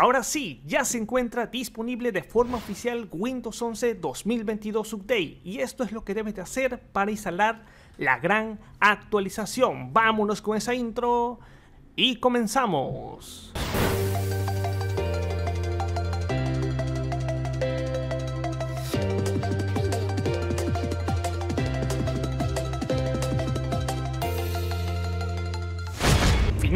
Ahora sí, ya se encuentra disponible de forma oficial Windows 11 2022 Update y esto es lo que debes de hacer para instalar la gran actualización. Vámonos con esa intro y comenzamos.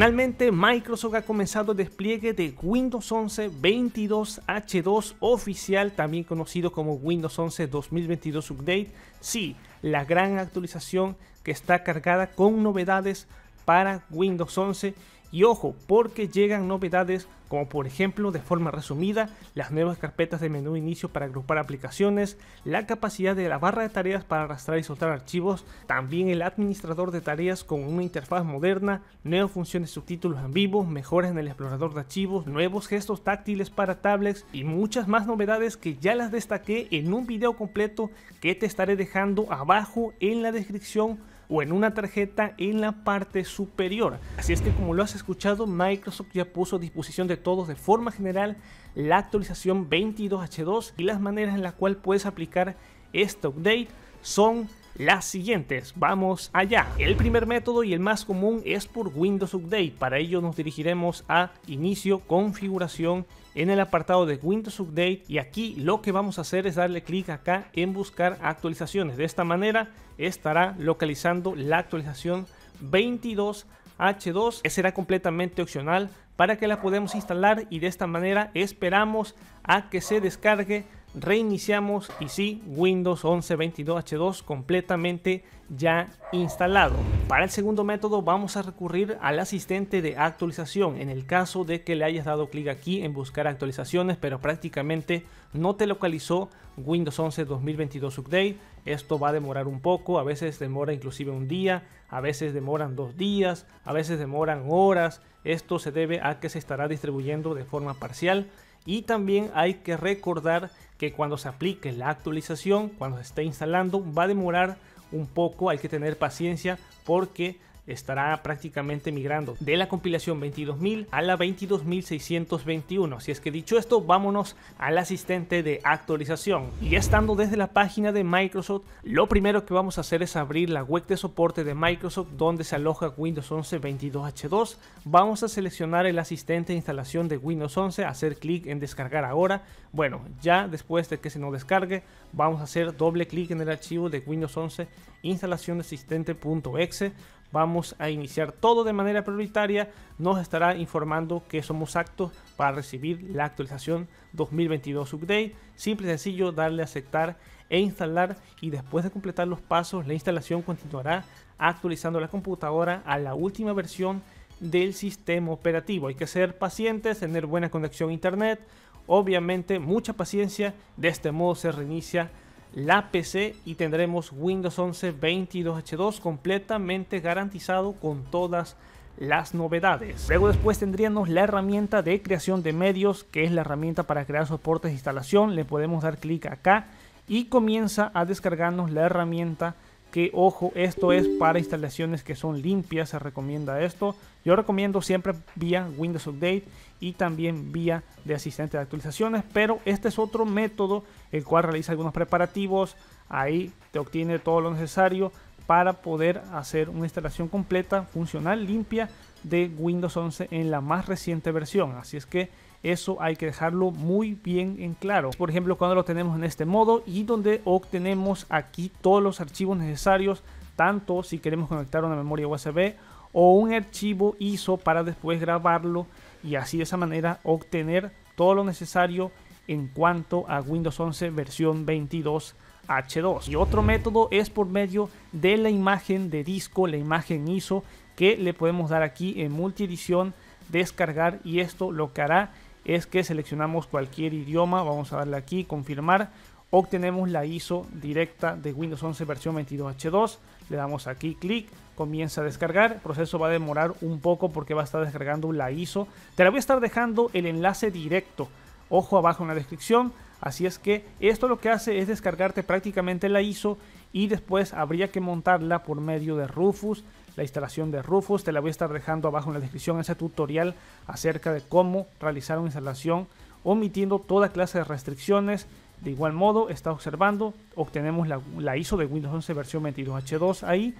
Finalmente, Microsoft ha comenzado el despliegue de Windows 11 22H2 oficial, también conocido como Windows 11 2022 Update. Sí, la gran actualización que está cargada con novedades para Windows 11 y ojo, porque llegan novedades como por ejemplo de forma resumida las nuevas carpetas de menú inicio para agrupar aplicaciones, la capacidad de la barra de tareas para arrastrar y soltar archivos, también el administrador de tareas con una interfaz moderna, nuevas funciones de subtítulos en vivo, mejoras en el explorador de archivos, nuevos gestos táctiles para tablets y muchas más novedades que ya las destaqué en un video completo que te estaré dejando abajo en la descripción o en una tarjeta en la parte superior. Así es que como lo has escuchado, Microsoft ya puso a disposición de todos de forma general la actualización 22H2 y las maneras en las cuales puedes aplicar este update son las siguientes. Vamos allá. El primer método y el más común es por Windows Update. Para ello nos dirigiremos a Inicio, Configuración en el apartado de Windows Update y aquí lo que vamos a hacer es darle clic acá en buscar actualizaciones. De esta manera estará localizando la actualización 22H2 que será completamente opcional para que la podamos instalar y de esta manera esperamos a que se descargue reiniciamos y sí, Windows 11 22H2 completamente ya instalado. Para el segundo método vamos a recurrir al asistente de actualización en el caso de que le hayas dado clic aquí en buscar actualizaciones pero prácticamente no te localizó Windows 11 2022 Update. Esto va a demorar un poco, a veces demora inclusive un día, a veces demoran dos días, a veces demoran horas. Esto se debe a que se estará distribuyendo de forma parcial y también hay que recordar que cuando se aplique la actualización, cuando se esté instalando, va a demorar un poco, hay que tener paciencia porque estará prácticamente migrando de la compilación 22000 a la 22621. Así es que dicho esto, vámonos al asistente de actualización. Y estando desde la página de Microsoft, lo primero que vamos a hacer es abrir la web de soporte de Microsoft donde se aloja Windows 11 22H2. Vamos a seleccionar el asistente de instalación de Windows 11, hacer clic en descargar ahora. Bueno, ya después de que se nos descargue, vamos a hacer doble clic en el archivo de Windows 11 instalación asistente.exe vamos a iniciar todo de manera prioritaria, nos estará informando que somos actos para recibir la actualización 2022 Update. Simple y sencillo darle a aceptar e instalar y después de completar los pasos la instalación continuará actualizando la computadora a la última versión del sistema operativo. Hay que ser pacientes, tener buena conexión a internet, obviamente mucha paciencia, de este modo se reinicia la PC y tendremos Windows 11 22H2 completamente garantizado con todas las novedades. Luego después tendríamos la herramienta de creación de medios, que es la herramienta para crear soportes de instalación. Le podemos dar clic acá y comienza a descargarnos la herramienta que ojo, esto es para instalaciones que son limpias, se recomienda esto. Yo recomiendo siempre vía Windows Update y también vía de asistente de actualizaciones, pero este es otro método el cual realiza algunos preparativos, ahí te obtiene todo lo necesario para poder hacer una instalación completa, funcional, limpia de Windows 11 en la más reciente versión. Así es que eso hay que dejarlo muy bien en claro. Por ejemplo, cuando lo tenemos en este modo y donde obtenemos aquí todos los archivos necesarios, tanto si queremos conectar una memoria USB o un archivo ISO para después grabarlo y así de esa manera obtener todo lo necesario en cuanto a Windows 11 versión 22 H2. Y otro método es por medio de la imagen de disco, la imagen ISO que le podemos dar aquí en multiedición, descargar y esto lo que hará es que seleccionamos cualquier idioma, vamos a darle aquí, confirmar, obtenemos la ISO directa de Windows 11 versión 22H2, le damos aquí clic, comienza a descargar, el proceso va a demorar un poco porque va a estar descargando la ISO, te la voy a estar dejando el enlace directo, ojo abajo en la descripción, así es que esto lo que hace es descargarte prácticamente la ISO y después habría que montarla por medio de Rufus, la instalación de Rufus. Te la voy a estar dejando abajo en la descripción ese tutorial acerca de cómo realizar una instalación omitiendo toda clase de restricciones. De igual modo, está observando, obtenemos la, ISO de Windows 11 versión 22H2 ahí.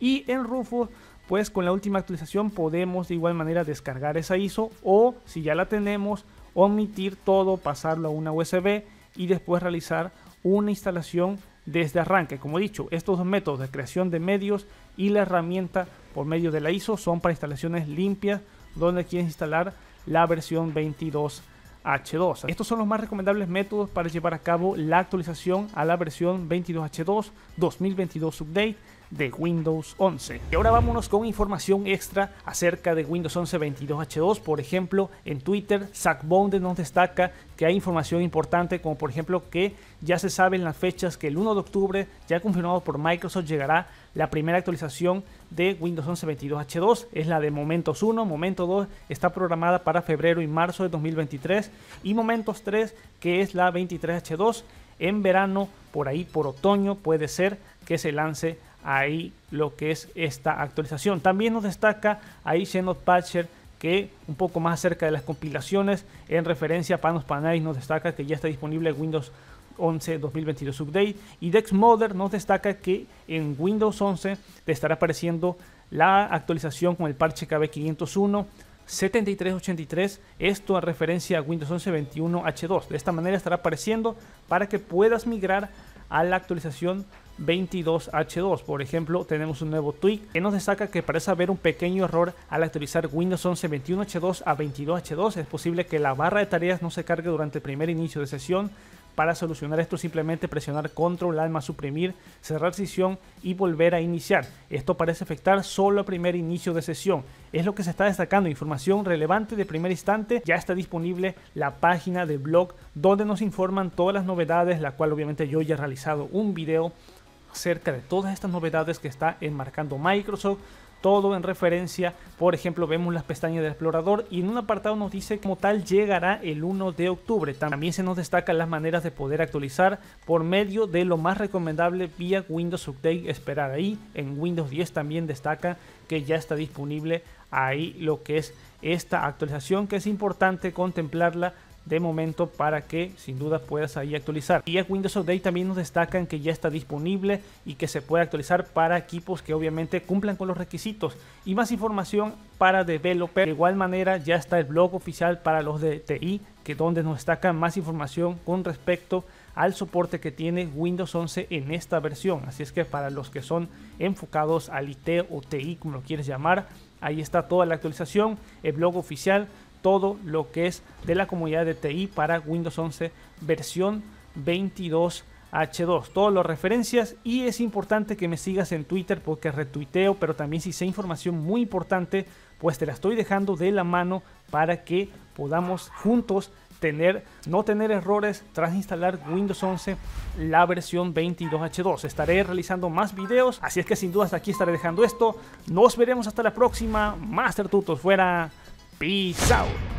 Y en Rufus, pues con la última actualización podemos de igual manera descargar esa ISO o si ya la tenemos, omitir todo, pasarlo a una USB y después realizar una instalación desde arranque. Como he dicho, estos dos métodos de creación de medios y la herramienta por medio de la ISO son para instalaciones limpias donde quieres instalar la versión 22H2. Estos son los más recomendables métodos para llevar a cabo la actualización a la versión 22H2 2022 Update de Windows 11. Y ahora vámonos con información extra acerca de Windows 11 22H2. Por ejemplo, en Twitter, Zach Bonde nos destaca que hay información importante, como por ejemplo que ya se saben las fechas que el 1 de octubre, ya confirmado por Microsoft, llegará la primera actualización de Windows 11 22H2. Es la de Momentos 1, Momento 2 está programada para febrero y marzo de 2023 y Momentos 3 que es la 23H2 en verano, por ahí por otoño puede ser que se lance ahí lo que es esta actualización. También nos destaca ahí Xenos Patcher que un poco más acerca de las compilaciones en referencia a Panos Panay nos destaca que ya está disponible Windows 11 2022 Update y DexMother nos destaca que en Windows 11 te estará apareciendo la actualización con el parche KB501 7383, esto en referencia a Windows 11 21 H2. De esta manera estará apareciendo para que puedas migrar a la actualización 22H2. Por ejemplo, tenemos un nuevo tweak que nos destaca que parece haber un pequeño error al actualizar Windows 11 21H2 a 22H2. Es posible que la barra de tareas no se cargue durante el primer inicio de sesión. Para solucionar esto simplemente presionar control alma suprimir, cerrar sesión y volver a iniciar. Esto parece afectar solo el primer inicio de sesión. Es lo que se está destacando, información relevante de primer instante. Ya está disponible la página de blog donde nos informan todas las novedades, la cual obviamente yo ya he realizado un video acerca de todas estas novedades que está enmarcando Microsoft todo en referencia, por ejemplo, vemos las pestañas del explorador y en un apartado nos dice como tal llegará el 1 de octubre. También se nos destacan las maneras de poder actualizar por medio de lo más recomendable vía Windows Update esperar ahí. En Windows 10 también destaca que ya está disponible ahí lo que es esta actualización que es importante contemplarla de momento para que sin duda puedas ahí actualizar. Y a Windows Update también nos destacan que ya está disponible y que se puede actualizar para equipos que obviamente cumplan con los requisitos. Y más información para developer. De igual manera ya está el blog oficial para los de TI que donde nos destacan más información con respecto al soporte que tiene Windows 11 en esta versión. Así es que para los que son enfocados al IT o TI, como lo quieres llamar, ahí está toda la actualización, el blog oficial todo lo que es de la comunidad de TI para Windows 11 versión 22H2. Todas las referencias y es importante que me sigas en Twitter porque retuiteo, pero también si sé información muy importante, pues te la estoy dejando de la mano para que podamos juntos tener, no tener errores tras instalar Windows 11 la versión 22H2. Estaré realizando más videos, así es que sin duda hasta aquí estaré dejando esto. Nos veremos hasta la próxima. Master Tutos fuera. Peace out.